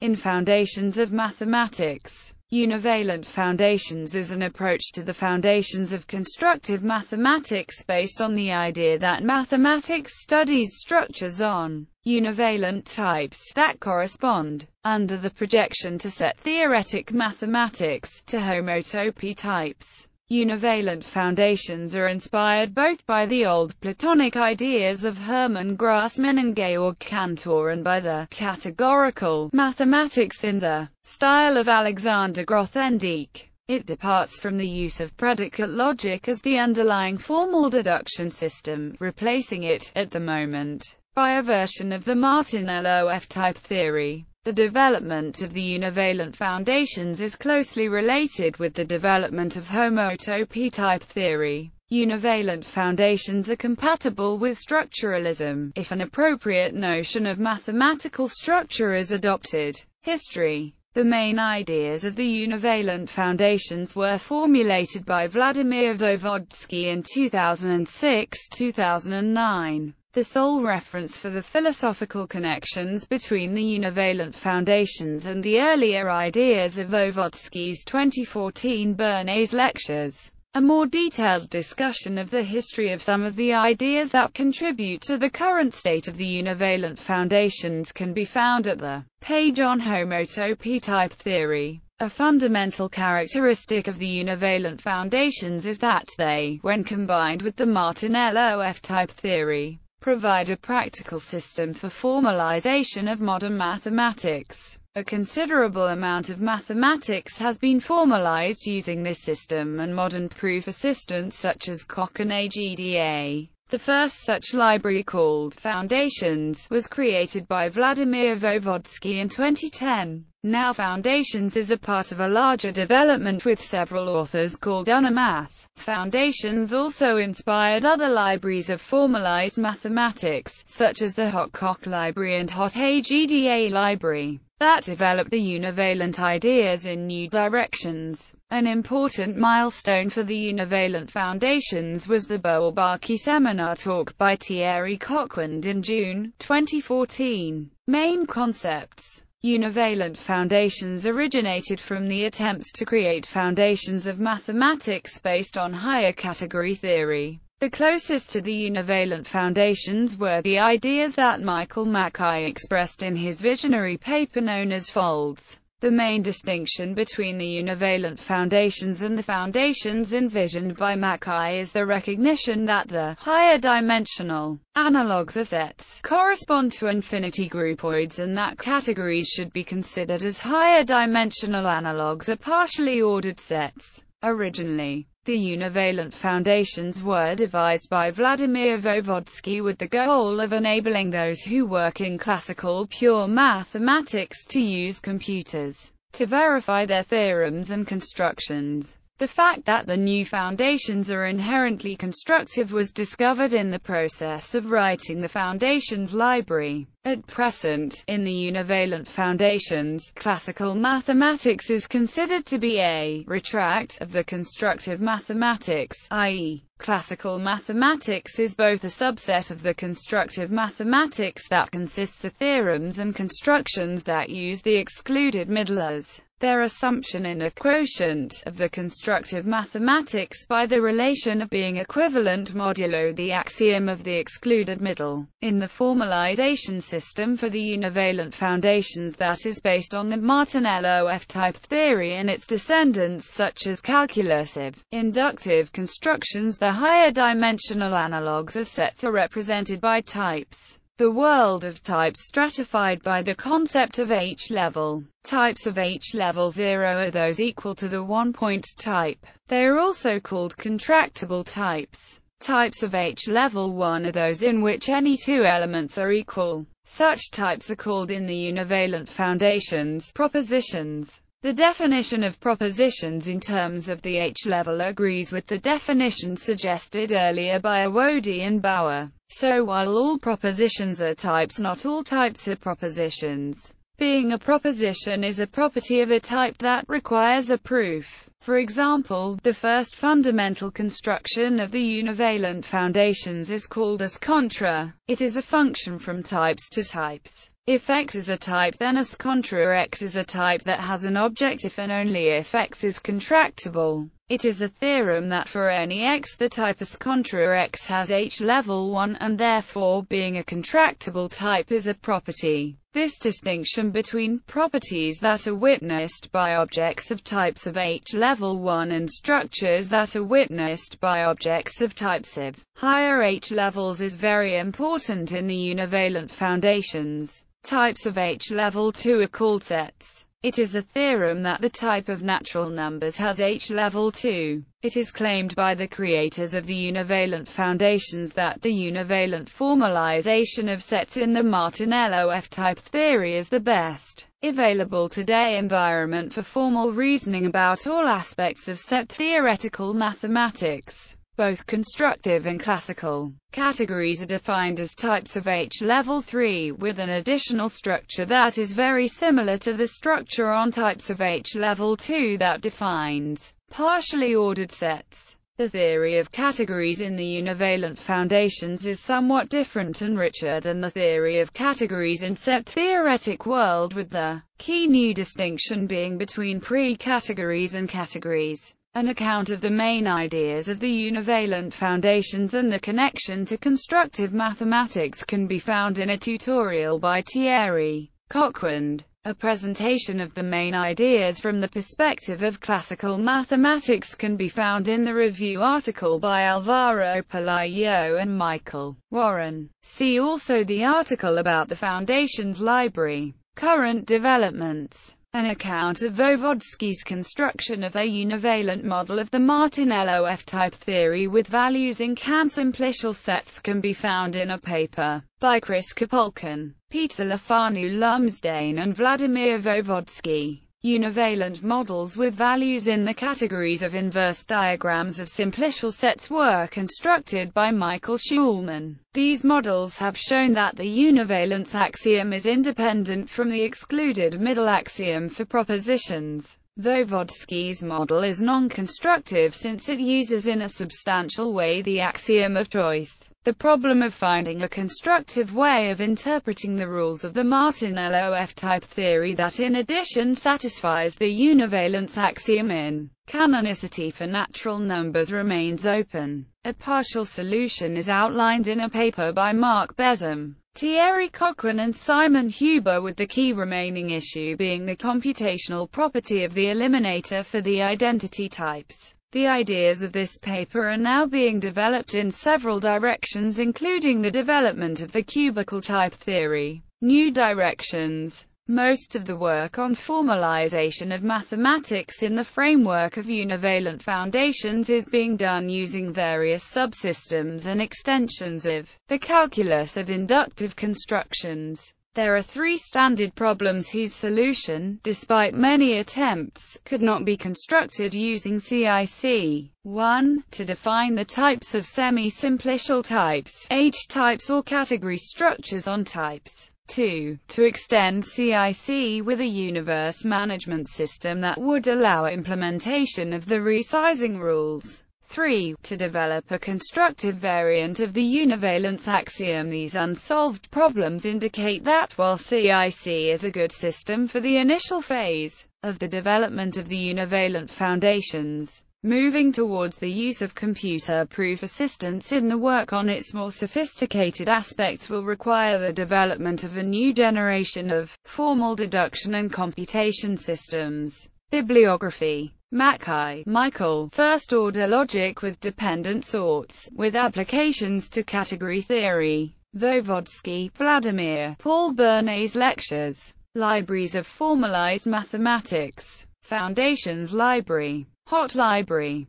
In Foundations of Mathematics, Univalent foundations is an approach to the foundations of constructive mathematics based on the idea that mathematics studies structures on univalent types that correspond, under the projection to set theoretic mathematics, to homotopy types. Univalent foundations are inspired both by the old Platonic ideas of Hermann Grassmann and Georg Cantor and by the categorical mathematics in the style of Alexander Grothendieck. It departs from the use of predicate logic as the underlying formal deduction system, replacing it, at the moment, by a version of the Martin-Löf type theory. The development of the univalent foundations is closely related with the development of homotopy type theory. Univalent foundations are compatible with structuralism, if an appropriate notion of mathematical structure is adopted. History The main ideas of the univalent foundations were formulated by Vladimir Voevodsky in 2006-2009. The sole reference for the philosophical connections between the univalent foundations and the earlier ideas of Voevodsky's 2014 Bernays lectures. A more detailed discussion of the history of some of the ideas that contribute to the current state of the univalent foundations can be found at the page on homotopy type theory. A fundamental characteristic of the univalent foundations is that they, when combined with the Martin-Löf type theory, provide a practical system for formalization of modern mathematics. A considerable amount of mathematics has been formalized using this system and modern proof assistants such as Coq and AGDA. The first such library called Foundations was created by Vladimir Voevodsky in 2010. Now Foundations is a part of a larger development with several authors called Unimath. Foundations also inspired other libraries of formalized mathematics, such as the HoTT Library and HoTT AGDA Library, that developed the univalent ideas in new directions. An important milestone for the univalent foundations was the Bourbaki seminar talk by Thierry Coquand in June 2014. Main concepts Univalent foundations originated from the attempts to create foundations of mathematics based on higher category theory. The closest to the univalent foundations were the ideas that Michael Makkai expressed in his visionary paper known as Folds. The main distinction between the univalent foundations and the foundations envisioned by Makkai is the recognition that the higher dimensional analogues of sets correspond to infinity groupoids and that categories should be considered as higher dimensional analogues of partially ordered sets. Originally, the univalent foundations were devised by Vladimir Voevodsky with the goal of enabling those who work in classical pure mathematics to use computers to verify their theorems and constructions. The fact that the new foundations are inherently constructive was discovered in the process of writing the Foundations library. At present, in the univalent foundations, classical mathematics is considered to be a retract of the constructive mathematics, i.e., classical mathematics is both a subset of the constructive mathematics that consists of theorems and constructions that use the excluded middle as their assumption in a quotient of the constructive mathematics by the relation of being equivalent modulo the axiom of the excluded middle. In the formalization system for the univalent foundations that is based on the Martin-Löf type theory and its descendants such as calculus of, inductive constructions the higher dimensional analogues of sets are represented by types. The world of types stratified by the concept of H-level. Types of H-level 0 are those equal to the one-point type. They are also called contractible types. Types of H-level 1 are those in which any two elements are equal. Such types are called in the univalent foundations propositions. The definition of propositions in terms of the H-level agrees with the definition suggested earlier by Awodey and Bauer. So while all propositions are types not all types are propositions. Being a proposition is a property of a type that requires a proof. For example, the first fundamental construction of the univalent foundations is called iscontr. It is a function from types to types. If X is a type then iscontr X is a type that has an object if and only if X is contractible. It is a theorem that for any X the type iscontr X has H level 1 and therefore being a contractible type is a property. This distinction between properties that are witnessed by objects of types of H level 1 and structures that are witnessed by objects of types of higher H levels is very important in the univalent foundations. Types of H level 2 are called sets. It is a theorem that the type of natural numbers has H level 2. It is claimed by the creators of the univalent foundations that the univalent formalization of sets in the Martin-Löf type theory is the best available today environment for formal reasoning about all aspects of set theoretical mathematics both constructive and classical. Categories are defined as types of H level 3, with an additional structure that is very similar to the structure on types of H level 2 that defines partially ordered sets. The theory of categories in the univalent foundations is somewhat different and richer than the theory of categories in set-theoretic world with the key new distinction being between pre-categories and categories. An account of the main ideas of the univalent foundations and the connection to constructive mathematics can be found in a tutorial by Thierry Coquand. A presentation of the main ideas from the perspective of classical mathematics can be found in the review article by Alvaro Pelayo and Michael Warren. See also the article about the Foundations Library. Current developments an account of Voevodsky's construction of a univalent model of the Martin-Löf type theory with values in Kan-simplicial sets can be found in a paper by Chris Kapulkin, Peter Lefanu Lumsdaine and Vladimir Voevodsky. Univalent models with values in the categories of inverse diagrams of simplicial sets were constructed by Michael Shulman. These models have shown that the univalence axiom is independent from the excluded middle axiom for propositions. Voevodsky's model is non-constructive since it uses in a substantial way the axiom of choice. The problem of finding a constructive way of interpreting the rules of the Martin-Löf type theory that in addition satisfies the univalence axiom in canonicity for natural numbers remains open. A partial solution is outlined in a paper by Marc Bezem, Thierry Coquand and Simon Huber with the key remaining issue being the computational property of the eliminator for the identity types. The ideas of this paper are now being developed in several directions including the development of the cubical type theory. New directions most of the work on formalization of mathematics in the framework of univalent foundations is being done using various subsystems and extensions of the calculus of inductive constructions. There are three standard problems whose solution, despite many attempts, could not be constructed using CIC. 1. To define the types of semi-simplicial types, H-types or category structures on types. 2. To extend CIC with a universe management system that would allow implementation of the resizing rules. 3. To develop a constructive variant of the univalence axiom These unsolved problems indicate that while CIC is a good system for the initial phase of the development of the univalent foundations, moving towards the use of computer-proof assistants in the work on its more sophisticated aspects will require the development of a new generation of formal deduction and computation systems. Bibliography Makkai, Michael, First-order logic with dependent sorts, with applications to category theory. Voevodsky, Vladimir, Paul Bernays Lectures. Libraries of Formalized Mathematics. Foundations Library. HoTT Library.